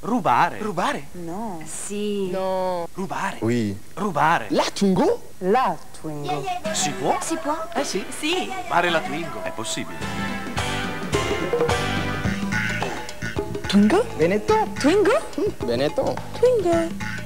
Rubare. Rubare? No. Sì. No. Rubare? Oui. Rubare. La Twingo? La Twingo. Si può? Si può? Eh sì. Sì. Rubare la Twingo. È possibile. Twingo? Veneto? Twingo? Mm, Veneto? Twingo.